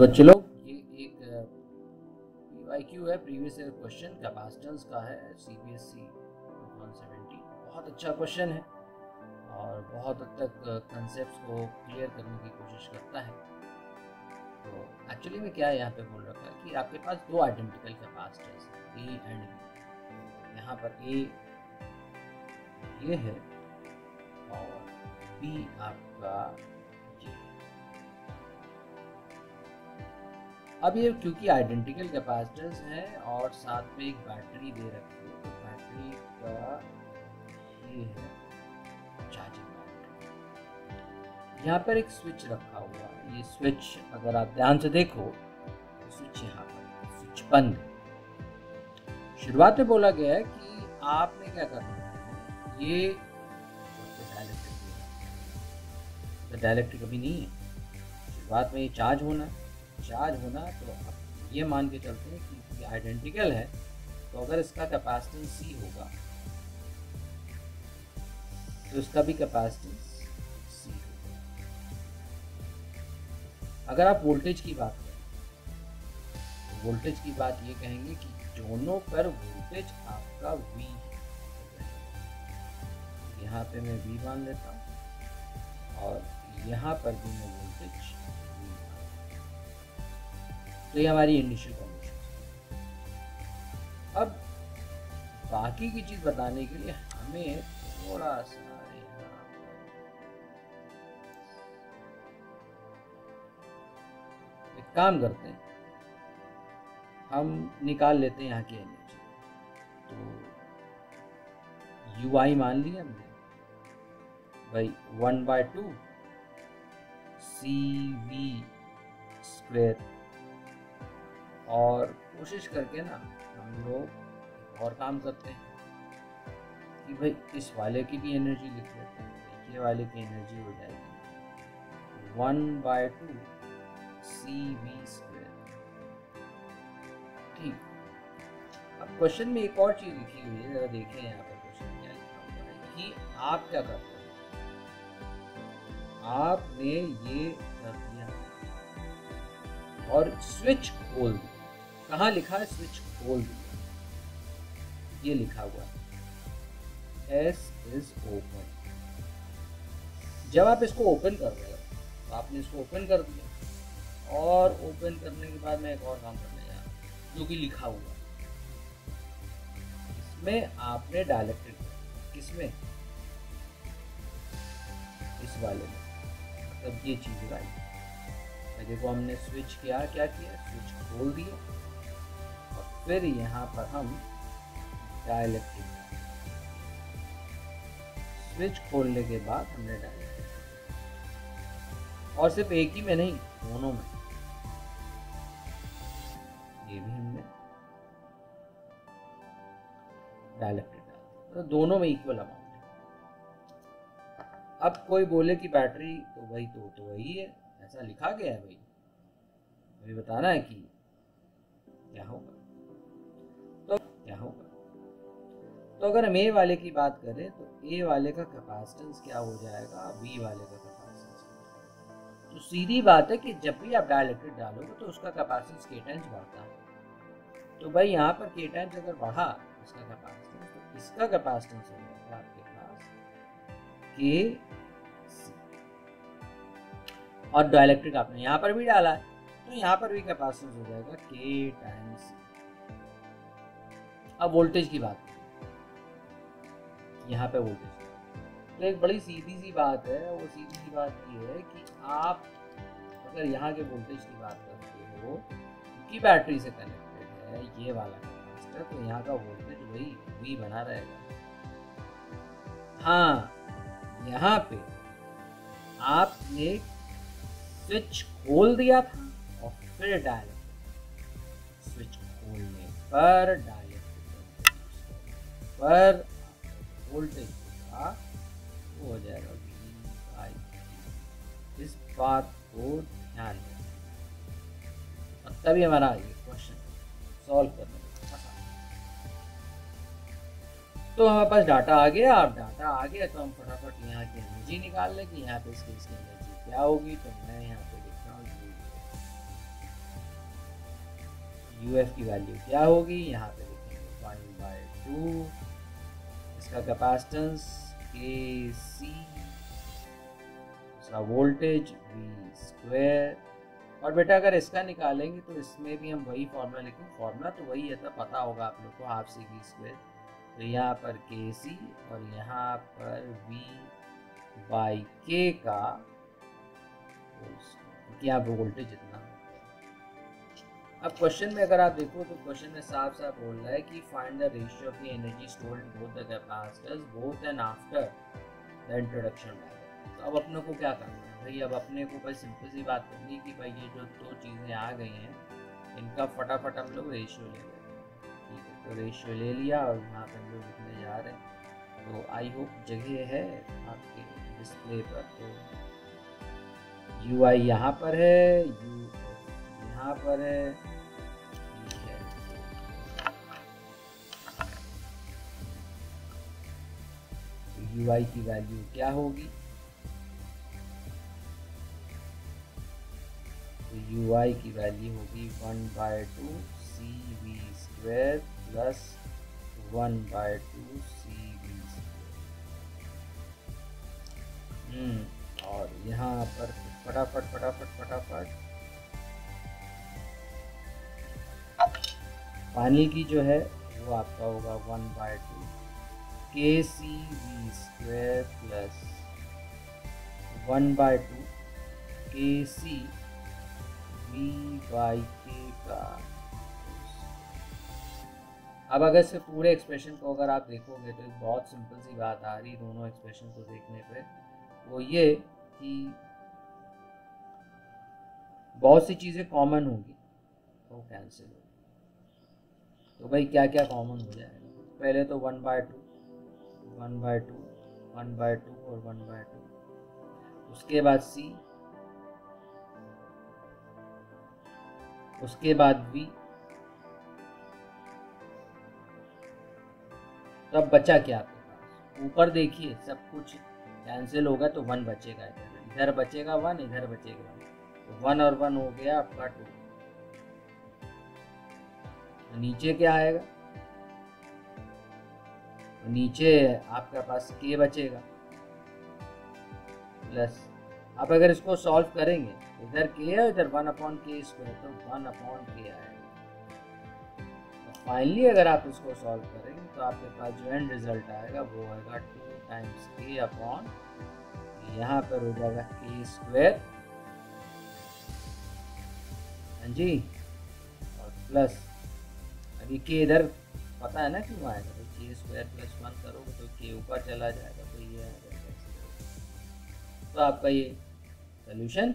बच्चे लोग ये एक क्यू है प्रीवियस ईयर क्वेश्चन कैपेसिटेंस का है? सी बी एस सी बहुत अच्छा क्वेश्चन है और बहुत हद तक कंसेप्ट को क्लियर करने की कोशिश करता है। तो एक्चुअली में क्या यहाँ पे बोल रखा है कि आपके पास दो आइडेंटिकल कैपेसिटर्स हैं ए एंड बी यहाँ पर ए ये है और बी आपका अब ये क्योंकि आइडेंटिकल कैपेसिटर्स हैं और साथ में एक बैटरी दे रखी है तो बैटरी का ये है चार्जिंग यहाँ पर एक स्विच रखा हुआ है। ये स्विच अगर आप ध्यान से देखो तो स्विच यहाँ पर स्विच बंद शुरुआत में बोला गया है कि आपने क्या करना है, ये डायलेक्ट्रिक अभी नहीं है। शुरुआत में ये चार्ज होना चार्ज होना तो आप ये मान के चलते हैं कि ये आइडेंटिकल है तो अगर इसका कैपेसिटेंस सी होगा तो इसका भी कैपेसिटेंस सी होगा। अगर आप वोल्टेज की बात करें तो वोल्टेज की बात ये कहेंगे कि दोनों पर वोल्टेज आपका V यहाँ पे मैं V मान लेता हूँ, और यहाँ पर भी मैं वोल्टेज तो ये हमारी इनिशियल कंडीशन अब बाकी की चीज़ बताने के लिए हमें थोड़ा सा काम करते हैं। हम निकाल लेते हैं यहाँ की एनर्जी तो यू आई मान लिया हमने। भाई one by two C V square और कोशिश करके ना हम लोग और काम करते हैं कि भाई, इस वाले की भी एनर्जी लिख लेते हैं, ये वाले की एनर्जी हो जाएगी। One by two C V square ठीक। अब क्वेश्चन में एक और चीज़ लिखी हुई है, जरा देखें यहाँ पर क्वेश्चन क्या लिखा हुआ है कि आप क्या करते हैं? आपने ये कर दिया। और स्विच खोल दिया। कहाँ लिखा है? स्विच खोल दिया ये लिखा हुआ है। एस इज़ ओपन जब आप इसको ओपन कर रहे हो तो आपने इसको ओपन कर दिया। और ओपन करने के बाद मैं एक और काम करने जा रहा जो कि लिखा हुआ इसमें आपने डायलेक्ट्रिक किसमें? इस वाले में। मतलब ये चीज़ लाई देखो हमने स्विच किया, क्या किया? स्विच खोल दिया। फिर यहाँ पर हम डायलेक्ट्रिक स्विच खोलने के बाद हमने डायलेक्ट्रिक और सिर्फ़ एक ही में नहीं, दोनों में। ये भी हमने डायलेक्ट्रिक डाल तो दोनों में इक्वल अमाउंट अब कोई बोले कि बैटरी तो वही तो तो वही है। ऐसा लिखा गया है भाई। अभी बताना है कि क्या होगा। क्या होगा? तो अगर हम ए वाले की बात करें तो ए वाले का कैपेसिटेंस क्या हो जाएगा? बी वाले का कैपेसिटेंस तो सीधी बात है कि जब भी आप डायलेक्ट्रिक डालोगे तो उसका कैपेसिटेंस के टाइम्स बढ़ता है। तो भाई यहाँ पर के टाइम्स अगर बढ़ा इसका कैपेसिटेंस तो इसका कैपेसिटेंस हो जाएगा आपके पास? के और डायलेक्ट्रिक आपने यहाँ पर भी डाला है तो यहाँ पर भी कैपेसिटेंस हो जाएगा के टाइम्स अब वोल्टेज की बात यहाँ पे वोल्टेज तो एक बड़ी सीधी सी बात है, वो सीधी सी बात ये है कि आप अगर यहाँ के वोल्टेज की बात करते हो क्योंकि बैटरी से कनेक्टेड है, ये वाला कैपेसिटर तो यहाँ का वोल्टेज वही वी बना रहेगा। हाँ यहाँ पे आपने स्विच खोल दिया था और फिर डायलेक्ट्रिक स्विच खोलने पर डायलेक्ट्रिक पर वोल्टेज का वो हो जाएगा इस बात को ध्यान दें। और तभी हमारा ये क्वेश्चन सॉल्व करने तो हमारे पास डाटा आ गया, अब डाटा आ गया तो हम फटाफट यहाँ की एनर्जी निकाल लें कि यहाँ पे इसकी इसकी एनर्जी क्या होगी तो मैं यहाँ पे लिख रहा हूँ यू एफ़ की वैल्यू क्या होगी, यहाँ पे लिखेंगे वन बाय टू इसका कैपेसिटेंस के सी इसका वोल्टेज वी स्क्वेयर और बेटा अगर इसका निकालेंगे तो इसमें भी हम वही फॉर्मूला लिखेंगे। फॉर्मूला तो वही है तो पता होगा आप लोग को हाफ़ सी वी स्क्वेयर तो यहाँ पर के सी और यहाँ पर वी बाई के का यहाँ पर वोल्टेज इतना अब क्वेश्चन में अगर आप देखो तो क्वेश्चन में साफ़ साफ़ बोल रहा है कि find the ratio of the energy stored in both the capacitors both and after the introduction तो अब अपने को क्या करना है? भाई अब अपने को भाई सिंपल सी बात करनी है कि भाई ये जो दो चीज़ें आ गई हैं, इनका फटाफट हम लोग रेशियो ले हैं। ठीक है तो रेशियो ले लिया और यहाँ पर हम लोग लिखने जा रहे हैं। तो आई होप जगह है आपके डिस्प्ले पर। तो यू आई यहाँ पर है यू यहाँ पर है। यू आई की वैल्यू क्या होगी? तो यू की वैल्यू होगी one by two C V square plus one by two C V square और यहाँ पर फटाफट फटाफट फटाफट पानी की जो है, वो आपका होगा one by two. K C V square plus one by two. K C V by के का अब अगर से पूरे एक्सप्रेशन को अगर आप देखोगे तो एक बहुत सिंपल सी बात आ रही दोनों एक्सप्रेशन को देखने पे। वो ये कि बहुत सी चीज़ें कॉमन होंगी। वो कैंसिल होगी तो भाई क्या क्या कॉमन हो जाएगा? पहले तो one by two one by two one by two और वन बाय टू उसके बाद सी उसके बाद वी तब बचा क्या आपके पास? ऊपर देखिए, सब कुछ कैंसिल होगा तो वन बचेगा इधर। इधर बचेगा वन इधर बचेगा वन तो वन और वन हो गया आपका टू नीचे क्या आएगा? नीचे आपके पास के बचेगा। प्लस आप अगर इसको सॉल्व करेंगे, इधर के है इधर वन अपॉन के स्क्वायर तो वन अपॉन के आएगा। तो फाइनली अगर आप इसको सॉल्व करेंगे तो आपके पास जो एंड रिज़ल्ट आएगा, वो आएगा टू टाइम्स के अपॉन यहाँ पर हो जाएगा के स्क्वायर हाँ जी? और प्लस अभी के इधर पता है ना क्यों आएगा तो के स्क्वायर प्लस वन करोगे तो के ऊपर चला जाएगा तो ये आएगा तो आपका ये सोल्यूशन